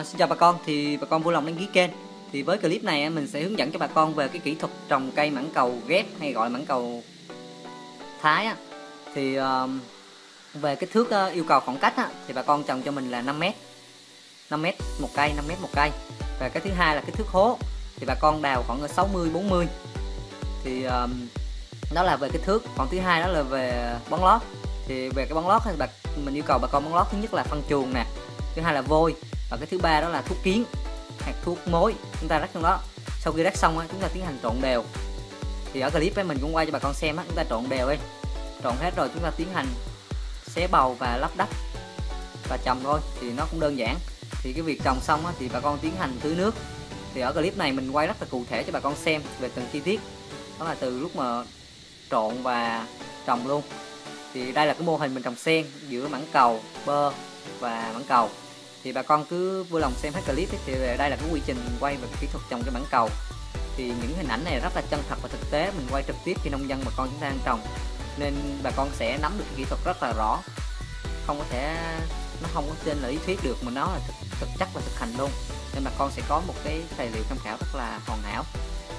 À, xin chào bà con, thì bà con vui lòng đăng ký kênh. Thì với clip này mình sẽ hướng dẫn cho bà con về cái kỹ thuật trồng cây mảng cầu ghép hay gọi là mảng cầu thái á. Thì uh, về kích thước uh, yêu cầu khoảng cách á, thì bà con trồng cho mình là 5 m. 5 m một cây, 5 m một cây. Và cái thứ hai là kích thước hố thì bà con đào khoảng 60 40. Thì uh, đó là về kích thước. Còn thứ hai đó là về bóng lót. Thì về cái bóng lót thì bà mình yêu cầu bà con bóng lót thứ nhất là phân chuồng nè, thứ hai là vôi và cái thứ ba đó là thuốc kiến hạt thuốc mối chúng ta rắc trong đó. Sau khi rắc xong á, chúng ta tiến hành trộn đều. Thì ở clip ấy mình cũng quay cho bà con xem á, chúng ta trộn đều đi. Trộn hết rồi chúng ta tiến hành xé bầu và lắp đắp và trồng thôi thì nó cũng đơn giản. Thì cái việc trồng xong á, thì bà con tiến hành tưới nước. Thì ở clip này mình quay rất là cụ thể cho bà con xem về từng chi tiết. Đó là từ lúc mà trộn và trồng luôn. Thì đây là cái mô hình mình trồng sen giữa mảng cầu bơ và mảng cầu thì bà con cứ vui lòng xem hết clip ấy, thì đây là cái quy trình quay về kỹ thuật trồng cái bản cầu. Thì những hình ảnh này rất là chân thật và thực tế mình quay trực tiếp khi nông dân bà con chúng ta đang trồng. Nên bà con sẽ nắm được kỹ thuật rất là rõ. Không có thể nó không có trên là lý thuyết được mà nó là thực, thực chất và thực hành luôn. Nên bà con sẽ có một cái tài liệu tham khảo rất là hoàn hảo.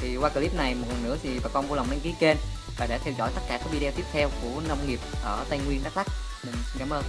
Thì qua clip này một lần nữa thì bà con vui lòng đăng ký kênh và để theo dõi tất cả các video tiếp theo của nông nghiệp ở Tây Nguyên Đắk Lắk. Mình xin cảm ơn.